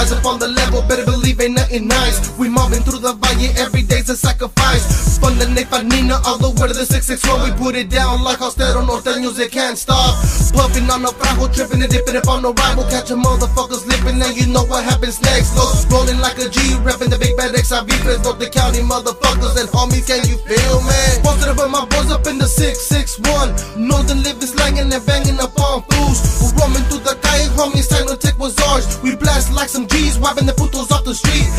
rise up on the level, better believe ain't nothing nice. We mobbing through the valle, every day's a sacrifice. From the Nefanina all the way to the 661, we put it down like Austero Norteños, they can't stop. Puffing on the frajo, tripping and dipping up on the rival, Catch a motherfuckers lipping, and you know what happens next. Look, rolling like a G, repping the big bad XIV, friends, the county motherfuckers and homies, can you feel me? Up with my boys up in the 661, Northern live is langing and banging up on fools. We're roaming through the calle, homies, Tech was ours. We blast like some G's, wiping the putos off the street.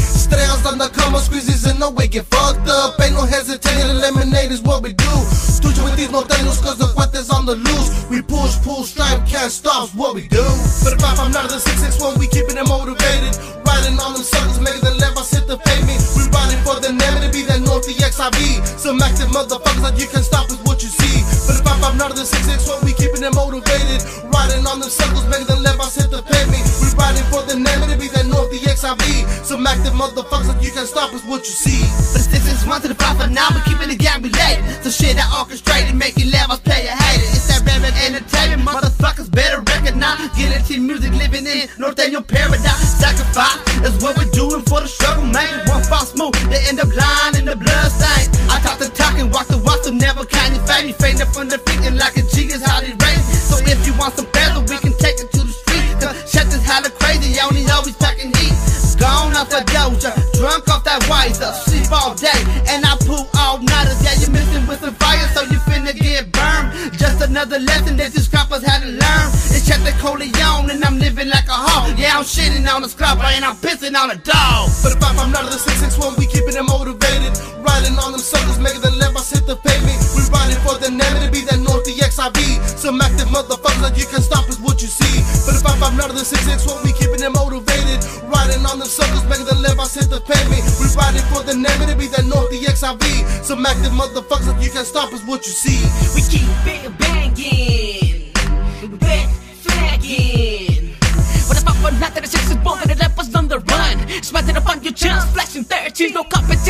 The cama, squeezes in no way, get fucked up. Ain't no hesitating, lemonade is what we do. Studio with these norteños, cause the is on the loose. We push, pull, strive, can't stop, what we do. But if I'm not the 661, we keeping it motivated. Riding on them circles, making the levels hit the pavement. We riding for the name to be that North XIV. Some active motherfuckers that you can stop is what you see. But if I'm not the 661, we keeping it motivated. Riding on them circles, making the levels hit the pavement. We riding for the name XIV. Some active motherfuckers you can stop is what you see. But this one to the profit now, we keeping it gang related. So shit I orchestrated, making levels play a hater. It's that rabbit entertainment, motherfuckers better recognize. Guillotine music living in Norteño paradise. Sacrifice is what we're doing for the struggle, man. One false move, they end up lying in the blood stain. I talk the talk and walk the walk, so never kind of fame. You fainting from the and like Just another lesson that these scrappers had to learn. It's Chente Corleone, and I'm living like a hog. Yeah, I'm shitting on a scrapper, and I'm pissing on a dog. But if I'm not the 661, we keeping it motivated. Riding on them circles, making the levels hit the pavement. We riding for the name to be that North XIV. Some active motherfuckers that you can stop is what you see. But if I'm not the 661, we keeping it motivated. Riding on the circles, making the left, I hit the pavement. We riding for the to be that North XIV. Some active motherfuckers that you can stop is what you see. We keep it banging, back flagging. If I for not that the six is born and the left was on the run? Smiting up on your chest, flashing 13, no competition.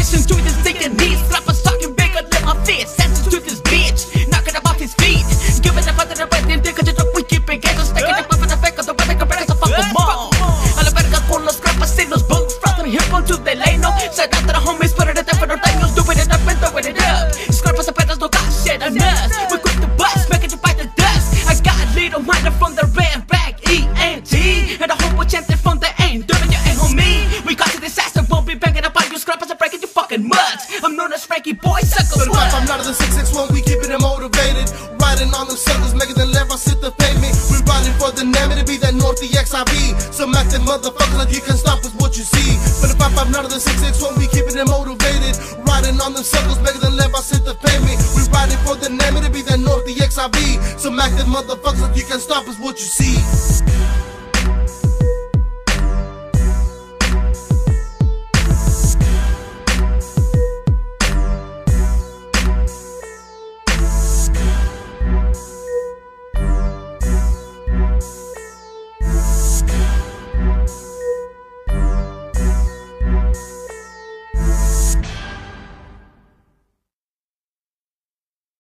Riding on them circles, making the left, I hit the pavement. We riding for the name to be that North XIV. Some active motherfuckers that you can stop is what you see. But if I'm not the 661, we keeping it motivated. Riding on them circles, making the left, I hit the pavement. We riding for the name to be that North XIV. Some active motherfuckers that you can stop is what you see.